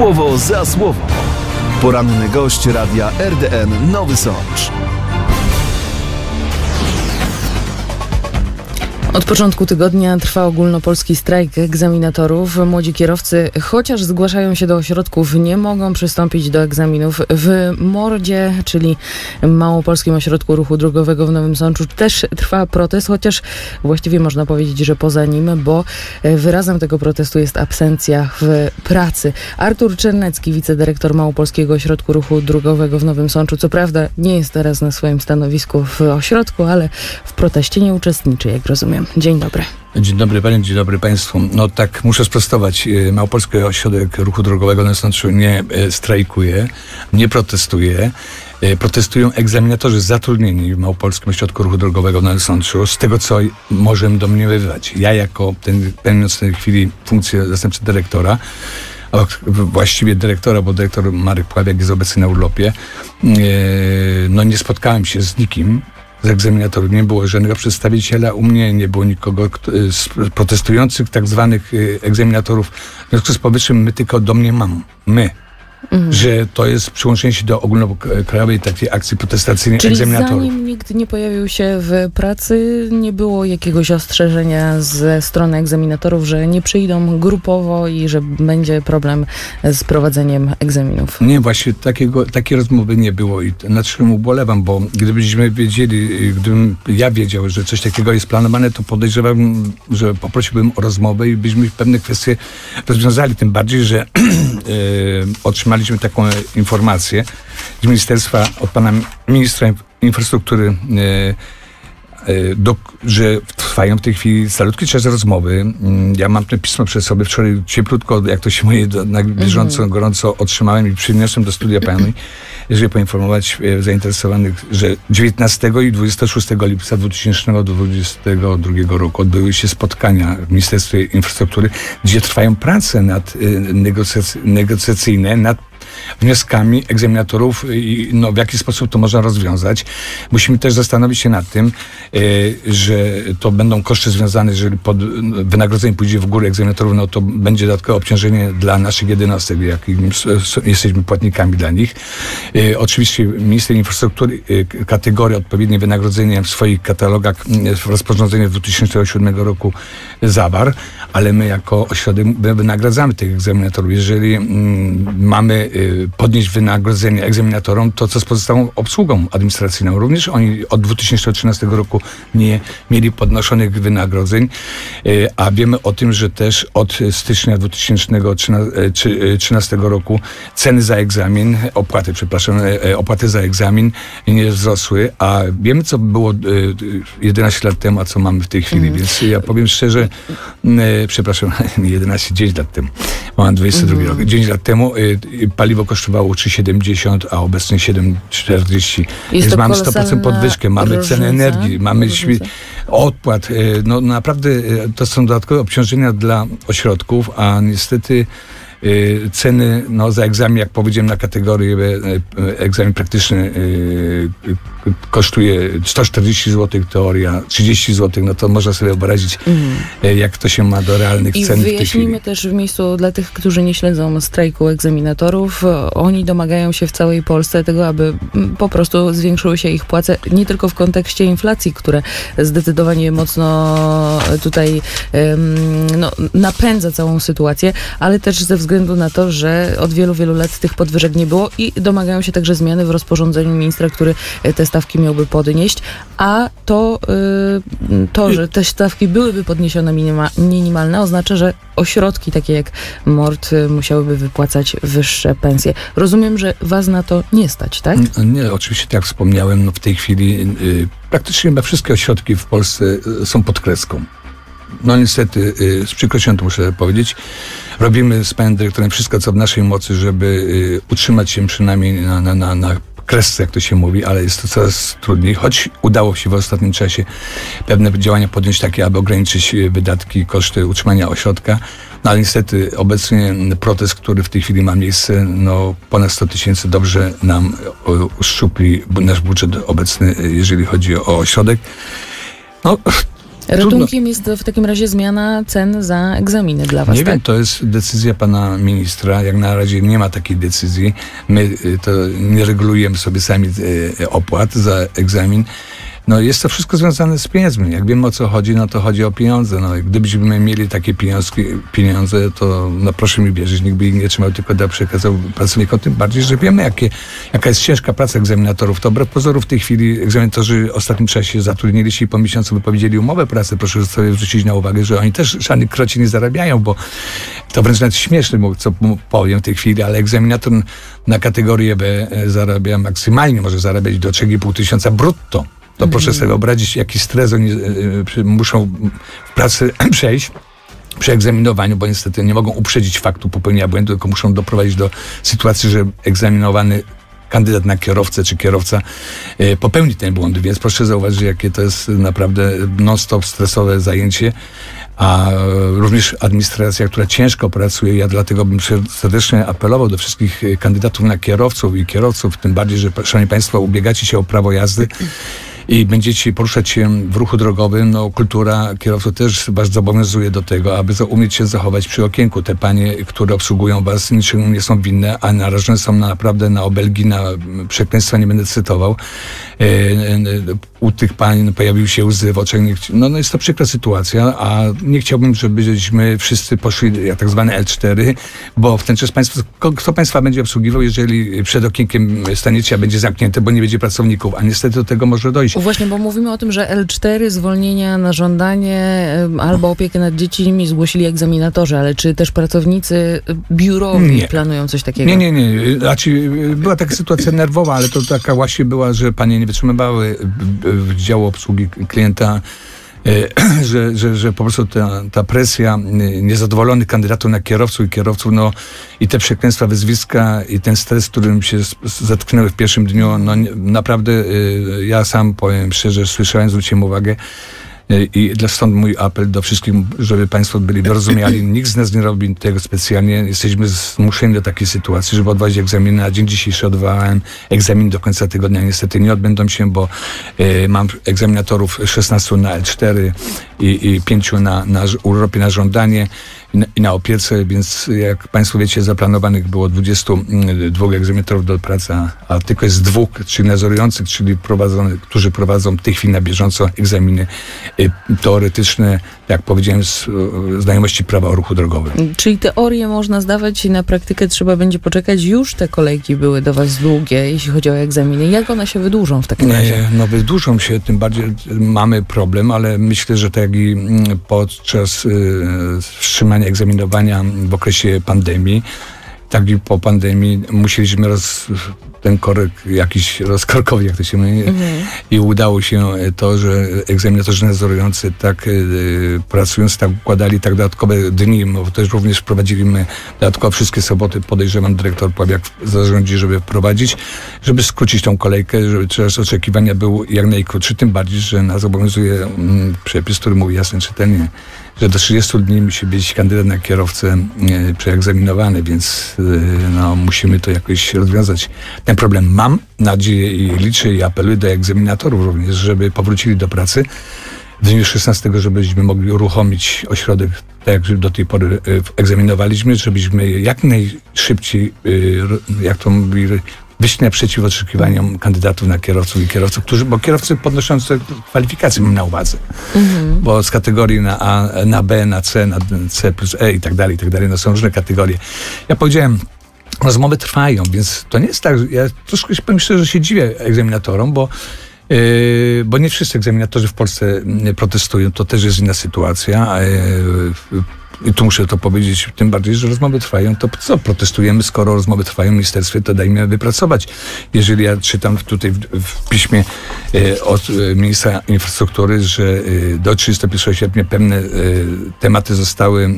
Słowo za słowo. Poranny gość radia RDN Nowy Sącz. Od początku tygodnia trwa ogólnopolski strajk egzaminatorów. Młodzi kierowcy, chociaż zgłaszają się do ośrodków, nie mogą przystąpić do egzaminów. W Mordzie, czyli Małopolskim Ośrodku Ruchu Drogowego w Nowym Sączu, też trwa protest, chociaż właściwie można powiedzieć, że poza nim, bo wyrazem tego protestu jest absencja w pracy. Artur Czernecki, wicedyrektor Małopolskiego Ośrodku Ruchu Drogowego w Nowym Sączu, co prawda nie jest teraz na swoim stanowisku w ośrodku, ale w proteście nie uczestniczy, jak rozumiem. Dzień dobry. Dzień dobry panie, dzień dobry państwu. No tak, muszę sprostować. E, Małopolski Ośrodek Ruchu Drogowego na Sączu nie e, strajkuje, nie protestuje. E, protestują egzaminatorzy zatrudnieni w Małopolskim Ośrodku Ruchu Drogowego na Sączu. Z tego, co możemy domniemywać. Ja jako ten, pełniąc w tej chwili funkcję zastępcy dyrektora, właściwie dyrektora, bo dyrektor Marek Pławiak jest obecny na urlopie, no nie spotkałem się z nikim, z egzaminatorów. Nie było żadnego przedstawiciela u mnie, nie było nikogo z protestujących tak zwanych y, egzaminatorów. W związku z powyższym my tylko do mnie mam. My, Mhm. że to jest przyłączenie się do ogólnokrajowej takiej akcji protestacyjnej Czyli egzaminatorów. zanim nikt nie pojawił się w pracy, nie było jakiegoś ostrzeżenia ze strony egzaminatorów, że nie przyjdą grupowo i że będzie problem z prowadzeniem egzaminów? Nie, właśnie takiego, takiej rozmowy nie było i nad czym ubolewam, bo gdybyśmy wiedzieli, gdybym ja wiedział, że coś takiego jest planowane, to podejrzewam, że poprosiłbym o rozmowę i byśmy pewne kwestie rozwiązali, tym bardziej, że yy, otrzymaliśmy otrzymaliśmy taką informację z ministerstwa od pana ministra infrastruktury, e, e, do, że trwają w tej chwili salutki czas rozmowy. Mm, ja mam to pismo przed sobie wczoraj cieplutko, jak to się mówi, na bieżąco, -hmm. gorąco otrzymałem i przyniosłem do studia pani, żeby poinformować e, zainteresowanych, że 19 i 26 lipca 2022 roku odbyły się spotkania w Ministerstwie Infrastruktury, gdzie trwają prace nad negocjacyjne nad wnioskami egzaminatorów i no, w jaki sposób to można rozwiązać. Musimy też zastanowić się nad tym, y, że to będą koszty związane, jeżeli pod wynagrodzenie pójdzie w górę egzaminatorów, no to będzie dodatkowe obciążenie dla naszych jednostek, jakim jesteśmy płatnikami dla nich. Y, oczywiście minister infrastruktury y, kategorie odpowiednie wynagrodzenia w swoich katalogach w rozporządzeniu z 2007 roku zawarł, ale my jako ośrodek wynagradzamy tych egzaminatorów. Jeżeli mm, mamy podnieść wynagrodzenie egzaminatorom, to co z pozostałą obsługą administracyjną. Również oni od 2013 roku nie mieli podnoszonych wynagrodzeń, e, a wiemy o tym, że też od stycznia 2013 e, roku ceny za egzamin, opłaty, przepraszam, opłaty za egzamin nie wzrosły, a wiemy, co było 11 lat temu, a co mamy w tej chwili, mm. więc ja powiem szczerze, przepraszam, 11, 10 lat temu, mam 22 mm. rok, 10 lat temu paliwo kosztowało 3,70, a obecnie 7,40. Więc mamy 100% podwyżkę, mamy różnica, cenę energii, mamy odpłat. E, no naprawdę e, to są dodatkowe obciążenia dla ośrodków, a niestety ceny no, za egzamin, jak powiedziałem, na kategorię e, e, egzamin praktyczny y, kosztuje 140 zł teoria, 30 zł, no to można sobie wyobrazić, mm. jak to się ma do realnych I cen. I wyjaśnijmy też w miejscu dla tych, którzy nie śledzą strajku egzaminatorów, oni domagają się w całej Polsce tego, aby po prostu zwiększyły się ich płace, nie tylko w kontekście inflacji, które zdecydowanie mocno tutaj no, napędza całą sytuację, ale też ze względu względu na to, że od wielu, wielu lat tych podwyżek nie było i domagają się także zmiany w rozporządzeniu ministra, który e, te stawki miałby podnieść, a to, yy, to że te stawki byłyby podniesione minima, minimalne, oznacza, że ośrodki takie jak MORT e, musiałyby wypłacać wyższe pensje. Rozumiem, że was na to nie stać, tak? Nie, oczywiście, tak jak wspomniałem, no w tej chwili yy, praktycznie chyba wszystkie ośrodki w Polsce yy, są pod kreską no niestety, y, z przykrością to muszę powiedzieć, robimy z panem dyrektorem wszystko, co w naszej mocy, żeby y, utrzymać się przynajmniej na, na, na, na kresce, jak to się mówi, ale jest to coraz trudniej, choć udało się w ostatnim czasie pewne działania podjąć takie, aby ograniczyć y, wydatki, koszty utrzymania ośrodka. No ale niestety obecnie protest, który w tej chwili ma miejsce, no ponad 100 tysięcy dobrze nam uszczupli nasz budżet obecny, jeżeli chodzi o ośrodek. No, Ratunkiem jest w takim razie zmiana cen za egzaminy dla was, Nie tak? wiem, to jest decyzja pana ministra. Jak na razie nie ma takiej decyzji. My y, to nie regulujemy sobie sami y, opłat za egzamin. No jest to wszystko związane z pieniędzmi. Jak wiemy o co chodzi, no to chodzi o pieniądze. No, gdybyśmy mieli takie pieniądze, to no proszę mi wierzyć, nikt by ich nie trzymał, tylko da przekazał pracownikom. Tym bardziej, że wiemy, jakie, jaka jest ciężka praca egzaminatorów. To wbrew pozoru w tej chwili egzaminatorzy w ostatnim czasie zatrudnili się i po miesiącu wypowiedzieli umowę pracy. Proszę sobie zwrócić na uwagę, że oni też żadnych kroci nie zarabiają, bo to wręcz nawet śmieszne, co powiem w tej chwili, ale egzaminator na kategorię B e, zarabia maksymalnie, może zarabiać do 3,5 tysiąca brutto. To proszę sobie wyobrazić, jaki stres oni y, y, muszą w pracy przejść przy egzaminowaniu, bo niestety nie mogą uprzedzić faktu popełnienia błędu, tylko muszą doprowadzić do sytuacji, że egzaminowany kandydat na kierowcę czy kierowca y, popełni ten błąd. Więc proszę zauważyć, jakie to jest naprawdę non-stop stresowe zajęcie. A również administracja, która ciężko pracuje, ja dlatego bym serdecznie apelował do wszystkich kandydatów na kierowców i kierowców, tym bardziej, że Szanowni Państwo, ubiegacie się o prawo jazdy i będziecie poruszać się w ruchu drogowym, no kultura kierowców też was zobowiązuje do tego, aby umieć się zachować przy okienku. Te panie, które obsługują was, niczym nie są winne, a narażone są na, naprawdę na obelgi, na przekleństwa, nie będę cytował. E, e, u tych pań pojawiły się łzy w oczach. No, no jest to przykra sytuacja, a nie chciałbym, żebyśmy wszyscy poszli jak tak zwane L4, bo w ten czas państwo, kto państwa będzie obsługiwał, jeżeli przed okienkiem staniecie, a będzie zamknięte, bo nie będzie pracowników, a niestety do tego może dojść. Właśnie, bo mówimy o tym, że L4 zwolnienia na żądanie albo opiekę nad dziećmi zgłosili egzaminatorzy, ale czy też pracownicy biurowi nie. planują coś takiego? Nie, nie, nie. Znaczy, była taka sytuacja nerwowa, ale to taka właśnie była, że panie nie wytrzymywały działu obsługi klienta że, że, że po prostu ta, ta presja niezadowolonych kandydatów na kierowców i kierowców, no i te przekleństwa, wyzwiska i ten stres, którym się zetknęły w pierwszym dniu, no naprawdę e, ja sam powiem szczerze, słyszałem, zwróciłem uwagę, i dla stąd mój apel do wszystkich, żeby Państwo byli wyrozumiali. Nikt z nas nie robi tego specjalnie. Jesteśmy zmuszeni do takiej sytuacji, żeby odwołać egzaminy. Na dzień dzisiejszy odwołałem egzamin do końca tygodnia. Niestety nie odbędą się, bo y, mam egzaminatorów 16 na L4 i, i 5 na, na Europie na żądanie i na opiece, więc jak Państwo wiecie, zaplanowanych było 22 mm, egzaminatorów do pracy, a tylko jest dwóch, czyli nadzorujących, czyli prowadzone, którzy prowadzą w tej chwili na bieżąco egzaminy y, teoretyczne, jak powiedziałem, z znajomości prawa o ruchu drogowym. Czyli teorię można zdawać i na praktykę trzeba będzie poczekać. Już te kolejki były do Was długie, jeśli chodzi o egzaminy. Jak one się wydłużą w takim razie? No wydłużą się, tym bardziej mamy problem, ale myślę, że tak i mm, podczas y, wstrzymania egzaminowania w okresie pandemii. Tak i po pandemii musieliśmy roz, ten korek jakiś rozkorkowy, jak to się mówi. Mhm. I udało się to, że egzaminatorzy nadzorujący tak y, pracując, tak układali tak dodatkowe dni, bo też również wprowadziliśmy dodatkowo wszystkie soboty, podejrzewam dyrektor Pławiak zarządzi, żeby wprowadzić, żeby skrócić tą kolejkę, żeby czas oczekiwania był jak najkrótszy, tym bardziej, że nas obowiązuje mm, przepis, który mówi jasno czytelnie, że do 30 dni musi być kandydat na kierowcę e, przeegzaminowany, więc e, no, musimy to jakoś rozwiązać. Ten problem mam nadzieję i liczę i apeluję do egzaminatorów również, żeby powrócili do pracy w dniu 16, żebyśmy mogli uruchomić ośrodek, tak jak do tej pory e, egzaminowaliśmy, żebyśmy jak najszybciej, jak to mówi wyjść naprzeciw oczekiwaniom kandydatów na kierowców i kierowców, którzy, bo kierowcy podnoszące kwalifikacje mam na uwadze. Mhm. Bo z kategorii na A, na B, na C, na C plus E i tak dalej, i tak dalej, no są różne kategorie. Ja powiedziałem, rozmowy trwają, więc to nie jest tak, ja troszkę powiem szczerze, że się dziwię egzaminatorom, bo Yy, bo nie wszyscy egzaminatorzy w Polsce protestują, to też jest inna sytuacja. Yy, i tu muszę to powiedzieć, tym bardziej, że rozmowy trwają, to co protestujemy, skoro rozmowy trwają w ministerstwie, to dajmy wypracować. Jeżeli ja czytam tutaj w, w piśmie e, od e, ministra infrastruktury, że e, do 31 sierpnia pewne tematy zostały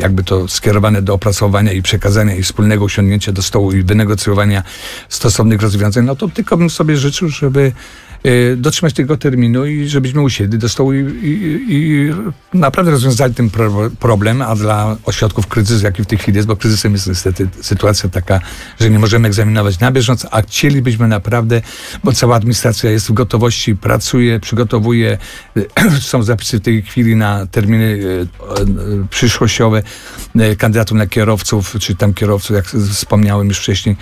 jakby to skierowane do opracowania i przekazania i wspólnego usiągnięcia do stołu i wynegocjowania stosownych rozwiązań, no to tylko bym sobie życzył, żeby dotrzymać tego terminu i żebyśmy usiedli do stołu i, i, i naprawdę rozwiązali ten pro, problem, a dla ośrodków kryzys, jaki w tej chwili jest, bo kryzysem jest niestety sytuacja taka, że nie możemy egzaminować na bieżąco, a chcielibyśmy naprawdę, bo cała administracja jest w gotowości, pracuje, przygotowuje, są zapisy w tej chwili na terminy y, przyszłościowe kandydatów na kierowców, czy tam kierowców, jak wspomniałem już wcześniej.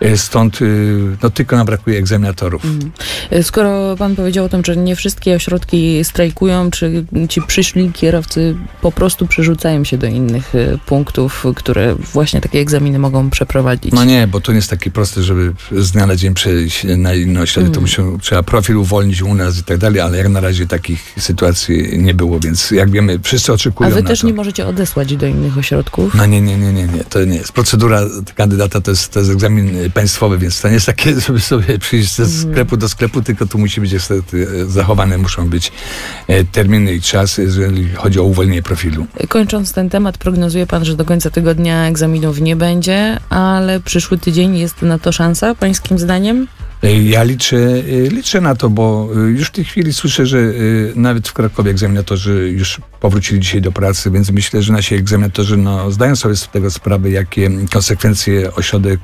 E, stąd y, no, tylko nam brakuje egzaminatorów. Mm. E, skoro pan powiedział o tym, że nie wszystkie ośrodki strajkują, czy ci przyszli kierowcy po prostu przerzucają się do innych e, punktów, które właśnie takie egzaminy mogą przeprowadzić? No nie, bo to nie jest takie proste, żeby z dnia na dzień przejść na inne ośrodki. Mm. To musi, trzeba profil uwolnić u nas i tak dalej, ale jak na razie takich sytuacji nie było, więc jak wiemy, wszyscy oczekują A wy też to. nie możecie odesłać do innych ośrodków? No nie, nie, nie, nie, nie. To nie jest. Procedura kandydata to jest, to jest egzamin państwowy, więc to nie jest takie, żeby sobie przyjść ze mhm. sklepu do sklepu, tylko tu musi być niestety e, zachowane, muszą być e, terminy i czas, jeżeli chodzi o uwolnienie profilu. Kończąc ten temat, prognozuje pan, że do końca tygodnia egzaminów nie będzie, ale przyszły tydzień jest na to szansa, pańskim zdaniem? E, ja liczę, liczę na to, bo już w tej chwili słyszę, że nawet w Krakowie egzaminatorzy już powrócili dzisiaj do pracy, więc myślę, że nasi egzaminatorzy no, zdają sobie z tego sprawę, jakie konsekwencje ośrodek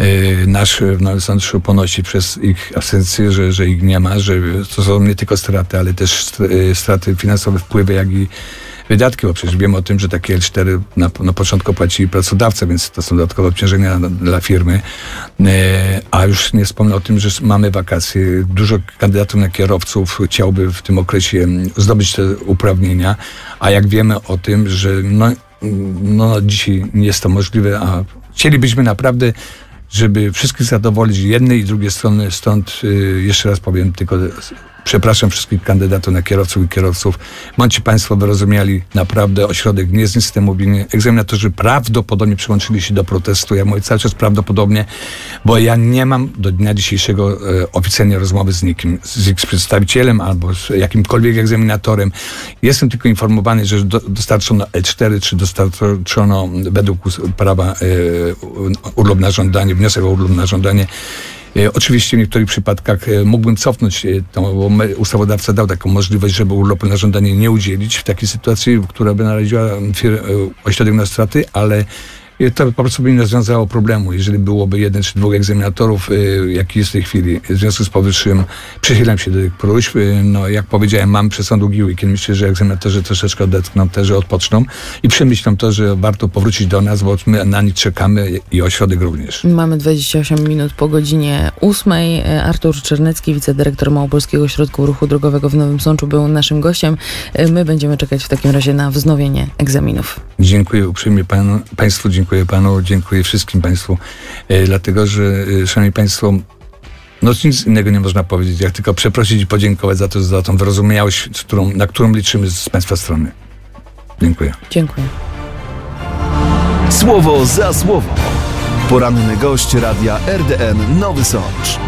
Y, nasz w Nowym Sączu ponosi przez ich absencję, że, że ich nie ma, że to są nie tylko straty, ale też y, straty finansowe, wpływy, jak i wydatki, bo przecież wiemy o tym, że takie L4 na, na początku płaci pracodawca, więc to są dodatkowe obciążenia dla firmy. Y, a już nie wspomnę o tym, że mamy wakacje. Dużo kandydatów na kierowców chciałby w tym okresie zdobyć te uprawnienia, a jak wiemy o tym, że no, no dzisiaj nie jest to możliwe, a chcielibyśmy naprawdę żeby wszystkich zadowolić jednej i drugiej strony. Stąd y, jeszcze raz powiem tylko Przepraszam wszystkich kandydatów na kierowców i kierowców. Bądźcie Państwo wyrozumiali, naprawdę ośrodek nie jest nic mobilny. Egzaminatorzy prawdopodobnie przyłączyli się do protestu. Ja mówię cały czas prawdopodobnie, bo ja nie mam do dnia dzisiejszego e, oficjalnie rozmowy z nikim, z ich przedstawicielem albo z jakimkolwiek egzaminatorem. Jestem tylko informowany, że do, dostarczono L4, czy dostarczono według prawa e, urlop na żądanie, wniosek o urlop na żądanie oczywiście w niektórych przypadkach e, mógłbym cofnąć e, to, bo ustawodawca dał taką możliwość, żeby urlopu na żądanie nie udzielić w takiej sytuacji, która by naraziła ośrodek na straty, ale to po prostu by nie rozwiązało problemu. Jeżeli byłoby jeden czy dwóch egzaminatorów, y, jaki jest w tej chwili. W związku z powyższym przychylam się do tych próśb. Y, no, jak powiedziałem, mam przez długi weekend. Myślę, że egzaminatorzy troszeczkę odetchną, też odpoczną i przemyślą to, że warto powrócić do nas, bo my na nich czekamy i ośrodek również. Mamy 28 minut po godzinie 8. Artur Czernecki, wicedyrektor Małopolskiego Ośrodku Ruchu Drogowego w Nowym Sączu był naszym gościem. My będziemy czekać w takim razie na wznowienie egzaminów. Dziękuję uprzejmie panu, Państwu, dziękuję panu, dziękuję wszystkim państwu, e, dlatego że, e, szanowni państwo, no nic innego nie można powiedzieć, jak tylko przeprosić i podziękować za to, za tą wyrozumiałość, którą, na którą liczymy z państwa strony. Dziękuję. Dziękuję. Słowo za słowo. Poranny gość radia RDN Nowy Sącz.